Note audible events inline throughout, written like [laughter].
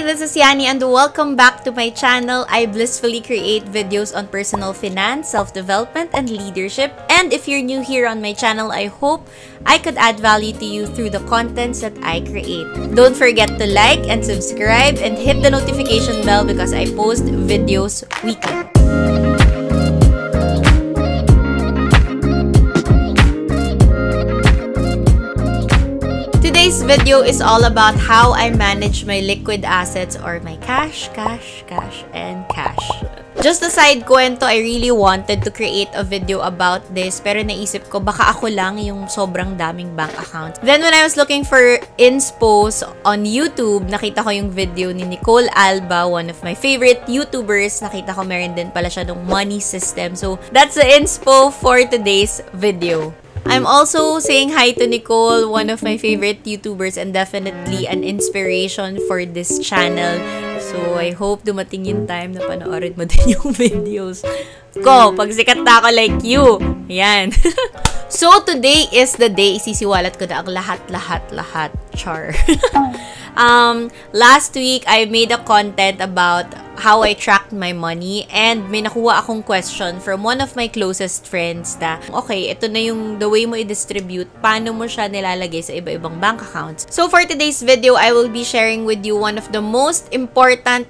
Hi, this is Yani and welcome back to my channel. I blissfully create videos on personal finance, self-development, and leadership. And if you're new here on my channel, I hope I could add value to you through the contents that I create. Don't forget to like and subscribe and hit the notification bell because I post videos weekly. Video is all about how I manage my liquid assets or my cash, cash, cash, and cash. Just a side kwento, I really wanted to create a video about this pero naisip ko baka ako lang yung sobrang daming bank accounts. Then when I was looking for inspos on YouTube, nakita ko yung video ni Nicole Alba, one of my favorite YouTubers. Nakita ko meron din pala siya ng money system. So that's the inspo for today's video. I'm also saying hi to Nicole, one of my favorite YouTubers and definitely an inspiration for this channel. So, I hope dumating yung time na panoorin mo din [laughs] yung videos ko. Pag sikat na ako like you. Yan. [laughs] so, today is the day. Isisiwalat ko na ang lahat, lahat, lahat. Char. [laughs] um, last week, I made a content about how I tracked my money and may nakuha akong question from one of my closest friends na, okay, ito na yung the way mo i-distribute, paano mo siya nilalagay sa iba-ibang bank accounts. So for today's video, I will be sharing with you one of the most important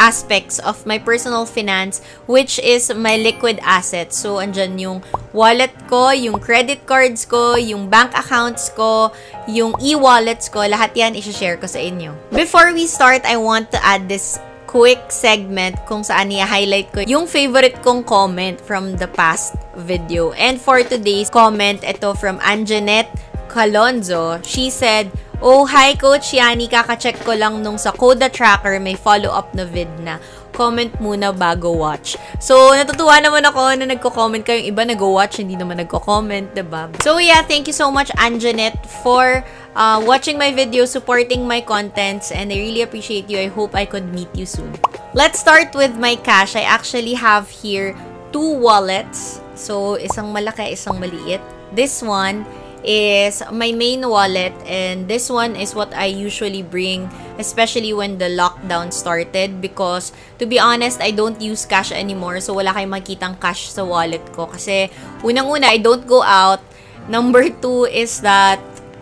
aspects of my personal finance which is my liquid assets. So, andyan yung wallet ko, yung credit cards ko, yung bank accounts ko, yung e-wallets ko, lahat yan i-share ko sa inyo. Before we start, I want to add this quick segment kung saan i-highlight ko yung favorite kong comment from the past video. And for today's comment, ito from Anjanette Calonzo. She said, Oh, hi Coach Yani, kaka-check ko lang nung sa Coda Tracker may follow-up na vid na. Comment muna bago watch. So, natutuwa naman ako na nagko-comment kayong iba nag-watch, hindi naman nagko-comment, diba? So, yeah, thank you so much, Anjanette, for uh, watching my video, supporting my contents, and I really appreciate you. I hope I could meet you soon. Let's start with my cash. I actually have here two wallets. So, isang malaki, isang maliit. This one is my main wallet. And this one is what I usually bring especially when the lockdown started. Because to be honest I don't use cash anymore. So wala kayong makitang cash sa wallet ko. Kasi unang-una I don't go out. Number two is that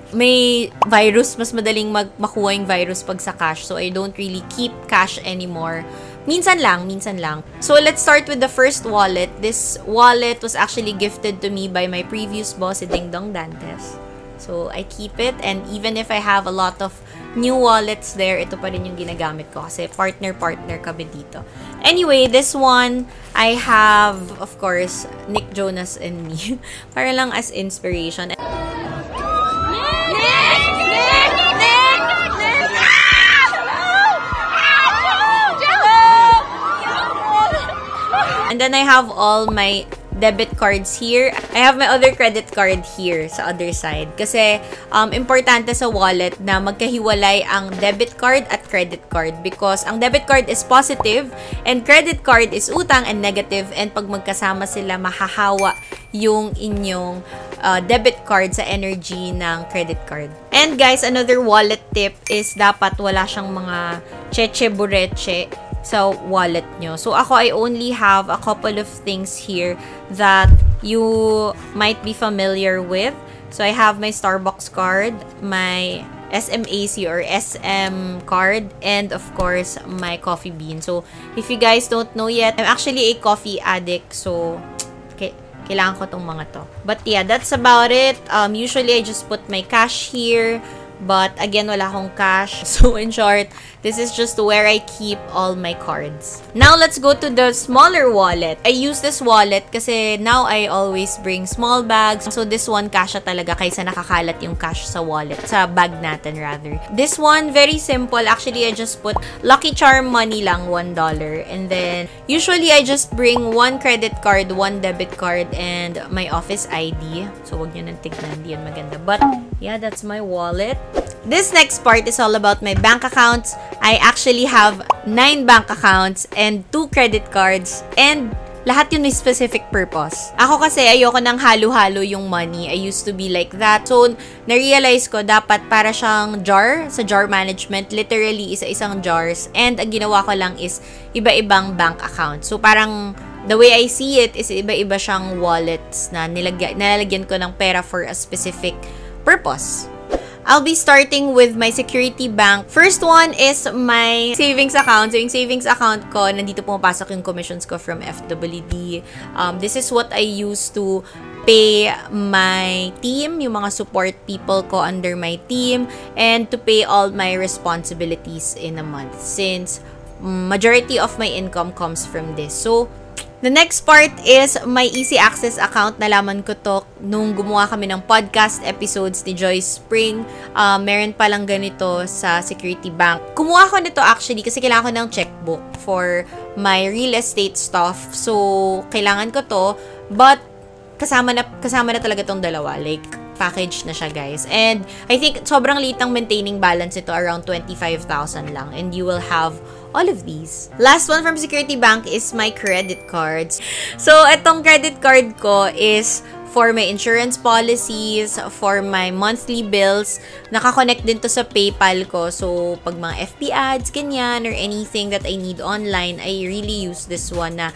may virus mas madaling mag makuha yung virus pag sa cash. So I don't really keep cash anymore Minsan lang, minsan lang. So, let's start with the first wallet. This wallet was actually gifted to me by my previous boss, si Ding Dong Dantes. So, I keep it. And even if I have a lot of new wallets there, ito pa rin yung ginagamit ko kasi partner-partner kami dito. Anyway, this one, I have, of course, Nick Jonas and me. [laughs] Para lang as inspiration. And then I have all my debit cards here. I have my other credit card here sa other side. Kasi um, importante sa wallet na magkahiwalay ang debit card at credit card because ang debit card is positive and credit card is utang and negative and pag magkasama sila mahahawa yung inyong uh, debit card sa energy ng credit card. And guys, another wallet tip is dapat wala siyang mga cheche bureche sa wallet nyo. So, ako, I only have a couple of things here that you might be familiar with. So, I have my Starbucks card, my SMAC or SM card, and of course, my coffee bean. So, if you guys don't know yet, I'm actually a coffee addict. So, [tsk] kailangan ko tong mga to. But yeah, that's about it. Um, usually, I just put my cash here. But again, wala akong cash. [laughs] So in short, this is just where I keep all my cards. Now, let's go to the smaller wallet. I use this wallet kasi now I always bring small bags. So this one, kasha talaga kaysa nakakalat yung cash sa wallet. Sa bag natin rather. This one, very simple. Actually, I just put Lucky Charm money lang, $1. And then, usually I just bring one credit card, one debit card, and my office ID. So, wag nyo nang tignan. Di yan maganda. But, yeah, that's my wallet. This next part is all about my bank accounts. I actually have 9 bank accounts and 2 credit cards and lahat yun may specific purpose. Ako kasi ayoko nang halo-halo yung money. I used to be like that. So, na-realize ko dapat para siyang jar sa jar management. Literally, isa-isang jars. And ang ginawa ko lang is iba-ibang bank account. So, parang the way I see it is iba-iba siyang wallets na nilagyan, nalalagyan ko ng pera for a specific purpose. I'll be starting with my security bank. First one is my savings account. So, yung savings account ko, nandito pumapasok yung commissions ko from FWD. Um, this is what I use to pay my team, yung mga support people ko under my team, and to pay all my responsibilities in a month since majority of my income comes from this. So, The next part is my easy access account. Nalaman ko to nung gumawa kami ng podcast episodes ni Joyce Spring. Uh, meron palang ganito sa Security Bank. Kumuha ko nito actually kasi kailangan ko ng checkbook for my real estate stuff. So, kailangan ko to. But, kasama na, kasama na talaga tong dalawa. Like, package na siya, guys. And, I think sobrang litang maintaining balance ito. Around 25,000 lang. And you will have all of these. Last one from Security Bank is my credit cards. So, itong credit card ko is for my insurance policies, for my monthly bills. Nakakonect din to sa PayPal ko. So, pag mga FB ads, ganyan, or anything that I need online, I really use this one na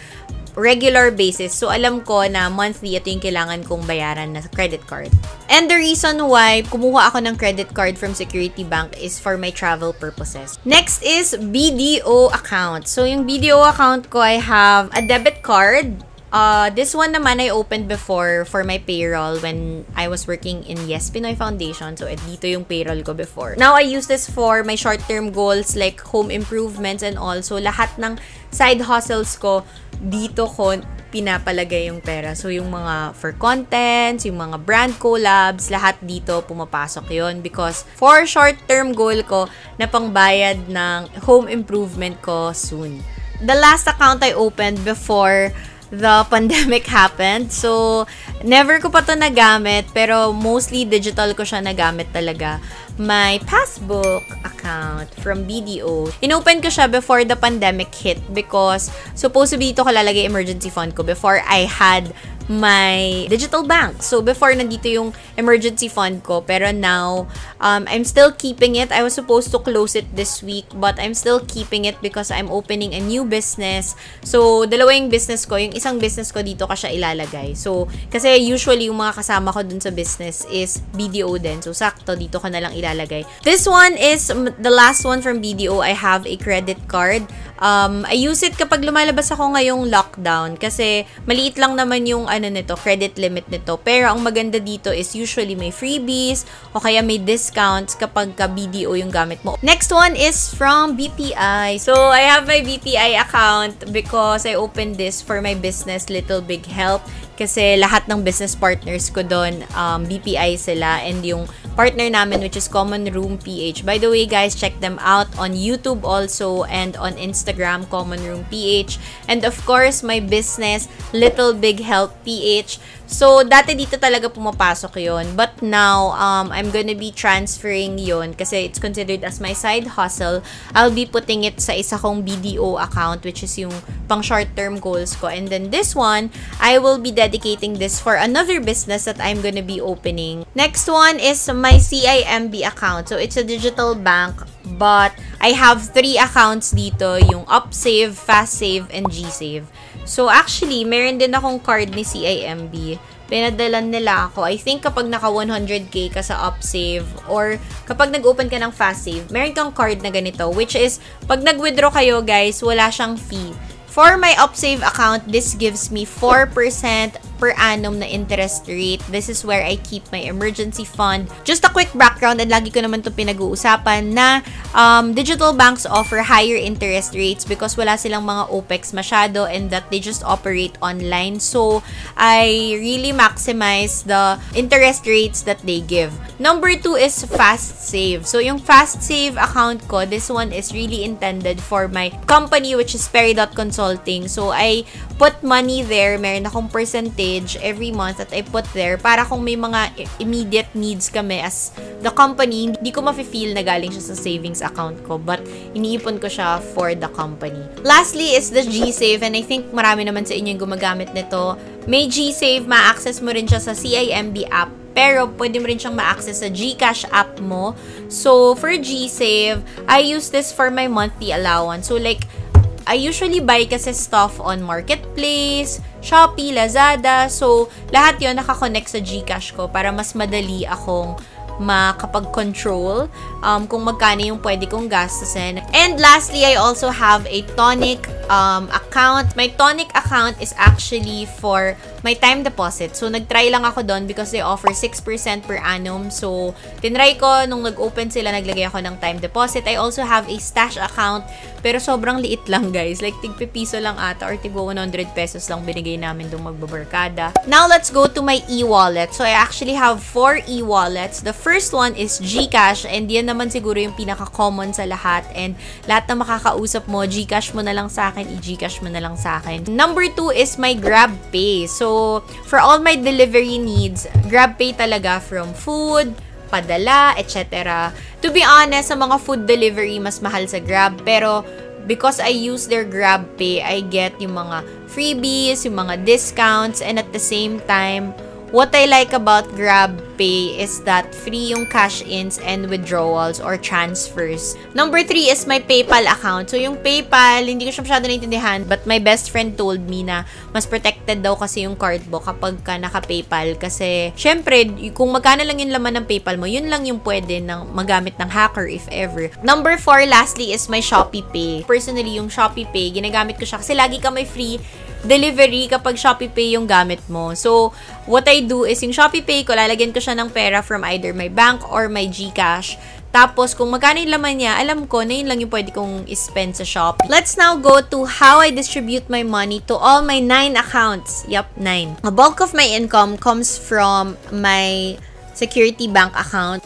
regular basis. So, alam ko na monthly ito yung kailangan kong bayaran na credit card. And the reason why kumuha ako ng credit card from Security Bank is for my travel purposes. Next is BDO account. So, yung BDO account ko, I have a debit card Uh, this one naman I opened before for my payroll when I was working in Yes Pinoy Foundation. So, dito yung payroll ko before. Now, I use this for my short-term goals like home improvements and also lahat ng side hustles ko, dito ko pinapalagay yung pera. So, yung mga for contents, yung mga brand collabs, lahat dito pumapasok yon because for short-term goal ko na pangbayad ng home improvement ko soon. The last account I opened before the [laughs] pandemic happened. So, never ko pa to nagamit, pero mostly digital ko siya nagamit talaga. My passbook account from BDO. Inopen ko siya before the pandemic hit because supposedly ito kalalagay emergency fund ko before I had my digital bank. So, before, nandito yung emergency fund ko. Pero now, um, I'm still keeping it. I was supposed to close it this week, but I'm still keeping it because I'm opening a new business. So, dalawa yung business ko. Yung isang business ko dito ka siya ilalagay. So, kasi usually, yung mga kasama ko dun sa business is BDO din. So, sakto, dito ka na lang ilalagay. This one is the last one from BDO. I have a credit card. Um, I use it kapag lumalabas ako ngayong lockdown kasi maliit lang naman yung ano nito, credit limit nito. Pero ang maganda dito is usually may freebies o kaya may discounts kapag ka BDO yung gamit mo. Next one is from BPI. So, I have my BPI account because I opened this for my business Little Big Help kasi lahat ng business partners ko doon, um, BPI sila and yung partner namin which is Common Room PH. By the way guys, check them out on YouTube also and on Instagram, Common Room PH. And of course, my business, Little Big Help PH. So, dati dito talaga pumapasok yon But now, um, I'm gonna be transferring yon kasi it's considered as my side hustle. I'll be putting it sa isa kong BDO account which is yung pang short-term goals ko. And then this one, I will be dedicating this for another business that I'm gonna be opening. Next one is my CIMB account. So, it's a digital bank but I have three accounts dito, yung UpSave, FastSave, and GSave. So, actually, meron din akong card ni CIMB. Pinadalan nila ako. I think kapag naka 100k ka sa UpSave or kapag nag-open ka ng FastSave, meron kang card na ganito which is pag nag-withdraw kayo guys, wala siyang fee. For my UpSave account, this gives me 4% per annum na interest rate. This is where I keep my emergency fund. Just a quick background, and lagi ko naman to pinag-uusapan na um, digital banks offer higher interest rates because wala silang mga OPEX masyado and that they just operate online. So, I really maximize the interest rates that they give. Number two is Fast Save. So, yung Fast Save account ko, this one is really intended for my company which is Peridot Consulting. So, I put money there. Meron akong percentage every month that I put there para kung may mga immediate needs kami as the company, hindi ko mafe-feel na galing siya sa savings account ko but iniipon ko siya for the company. Lastly is the G-Save and I think marami naman sa inyo yung gumagamit nito. May G-Save, ma-access mo rin siya sa CIMB app pero, pwede mo rin siyang ma-access sa GCash app mo. So, for GSave, I use this for my monthly allowance. So, like, I usually buy kasi stuff on Marketplace, Shopee, Lazada. So, lahat yon nakakonect sa GCash ko para mas madali akong makapag-control um, kung magkano yung pwede kong gastusin. And lastly, I also have a Tonic um, account. My Tonic account is actually for my time deposit. So, nag-try lang ako doon because they offer 6% per annum. So, tinry ko, nung nag-open sila, naglagay ako ng time deposit. I also have a stash account, pero sobrang liit lang, guys. Like, tigpipiso lang ata or tig 100 pesos lang binigay namin doon magbabarkada. Now, let's go to my e-wallet. So, I actually have four e-wallets. The first one is GCash, and yan naman siguro yung pinaka-common sa lahat. And lahat na makakausap mo, GCash mo na lang sa akin, i-GCash mo na lang sa akin. Number two is my GrabPay. So, for all my delivery needs, GrabPay talaga from food, padala, etc. To be honest, sa mga food delivery, mas mahal sa Grab. Pero, because I use their GrabPay, I get yung mga freebies, yung mga discounts, and at the same time, What I like about GrabPay is that free yung cash-ins and withdrawals or transfers. Number three is my PayPal account. So, yung PayPal, hindi ko siya masyado naintindihan, but my best friend told me na mas protected daw kasi yung card mo kapag ka naka-PayPal. Kasi, syempre, kung magkano lang yung laman ng PayPal mo, yun lang yung pwede ng magamit ng hacker if ever. Number four, lastly, is my Shopee Pay. Personally, yung Shopee Pay, ginagamit ko siya kasi lagi ka may free delivery kapag Shopee Pay yung gamit mo. So, what I do is yung Shopee Pay ko, lalagyan ko siya ng pera from either my bank or my GCash. Tapos, kung magkano yung laman niya, alam ko na yun lang yung pwede kong spend sa shop. Let's now go to how I distribute my money to all my nine accounts. Yup, nine. A bulk of my income comes from my security bank account.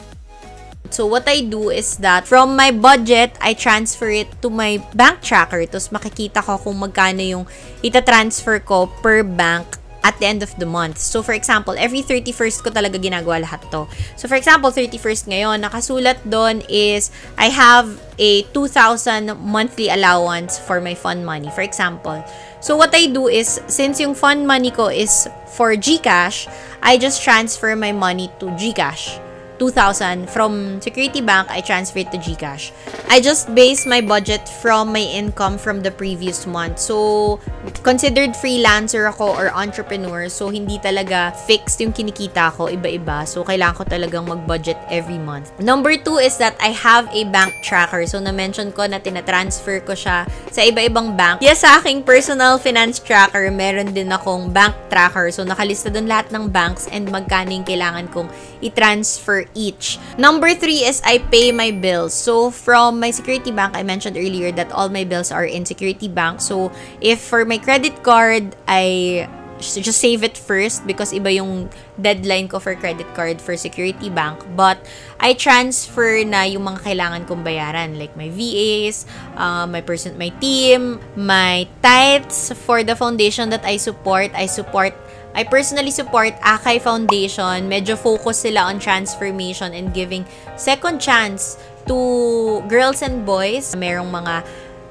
So, what I do is that from my budget, I transfer it to my bank tracker. Tapos, makikita ko kung magkano yung ita-transfer ko per bank at the end of the month. So, for example, every 31st ko talaga ginagawa lahat to. So, for example, 31st ngayon, nakasulat doon is I have a 2,000 monthly allowance for my fund money. For example. So, what I do is, since yung fund money ko is for GCash, I just transfer my money to GCash. 2,000 from Security Bank, I transferred to GCash. I just base my budget from my income from the previous month. So, considered freelancer ako or entrepreneur. So, hindi talaga fixed yung kinikita ko, iba-iba. So, kailangan ko talagang mag-budget every month. Number two is that I have a bank tracker. So, na-mention ko na tinatransfer ko siya sa iba-ibang bank. Yes, sa aking personal finance tracker, meron din akong bank tracker. So, nakalista doon lahat ng banks and magkano yung kailangan kong i-transfer each. Number three is I pay my bills. So, from my security bank, I mentioned earlier that all my bills are in security bank. So, if for my credit card, I just save it first because iba yung deadline ko for credit card for security bank. But, I transfer na yung mga kailangan kong bayaran. Like my VAs, uh, my person, my team, my tithes for the foundation that I support. I support I personally support Akay Foundation. Medyo focus sila on transformation and giving second chance to girls and boys. Merong mga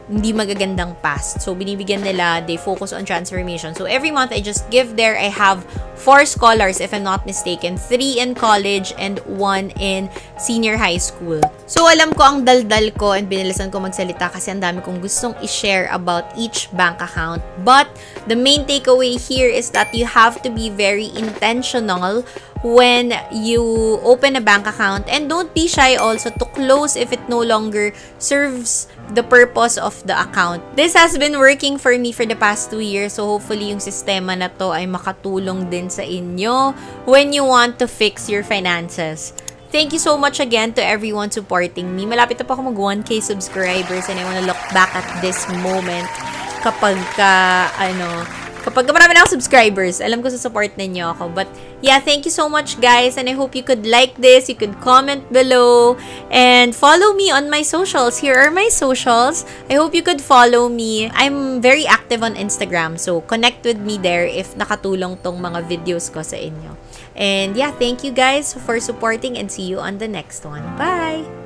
hindi magagandang past. So, binibigyan nila, they focus on transformation. So, every month, I just give there, I have four scholars, if I'm not mistaken. Three in college and one in senior high school. So, alam ko ang daldal ko and binilisan ko magsalita kasi ang dami kong gustong i-share about each bank account. But, the main takeaway here is that you have to be very intentional when you open a bank account and don't be shy also to close if it no longer serves the purpose of the account. This has been working for me for the past two years so hopefully yung sistema na to ay makatulong din sa inyo when you want to fix your finances. Thank you so much again to everyone supporting me. Malapit na pa ako mag 1k subscribers and I wanna look back at this moment kapag ka, ano, Kapag marami na ako subscribers, alam ko sa support ninyo ako. But yeah, thank you so much guys and I hope you could like this, you could comment below and follow me on my socials. Here are my socials. I hope you could follow me. I'm very active on Instagram, so connect with me there if nakatulong tong mga videos ko sa inyo. And yeah, thank you guys for supporting and see you on the next one. Bye!